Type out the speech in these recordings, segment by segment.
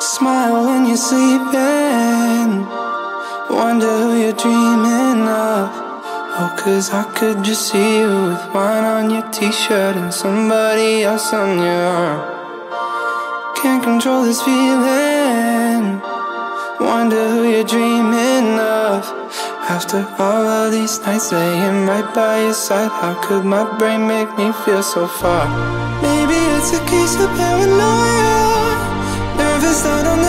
Smile when you're sleeping. Wonder who you're dreaming of. Oh, cause I could just see you with wine on your t shirt and somebody else on your arm. Can't control this feeling. Wonder who you're dreaming of. After all of these nights laying right by your side, how could my brain make me feel so far? Maybe it's a case of paranoia. Nervous that I'll never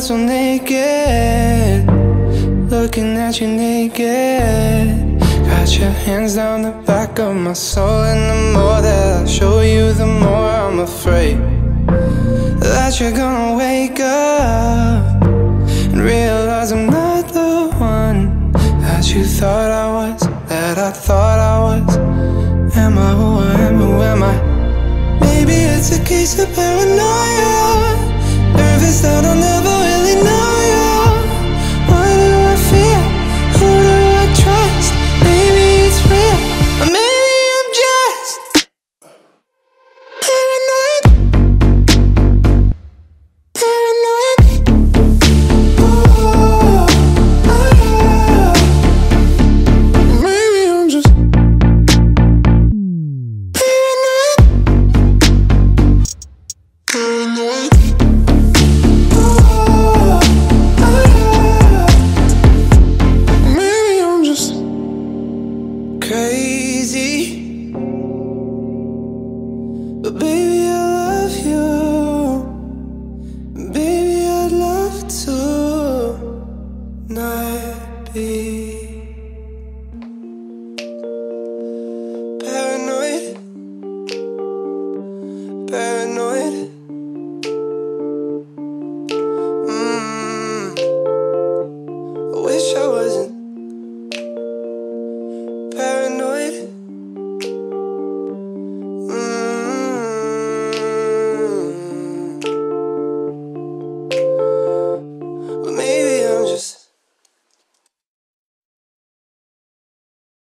so naked. Looking at you naked. Got your hands down the back of my soul, and the more that I show you, the more I'm afraid that you're gonna wake up and realize I'm not the one that you thought I was, that I thought I was. Am I who I am? Who am I? Maybe it's a case of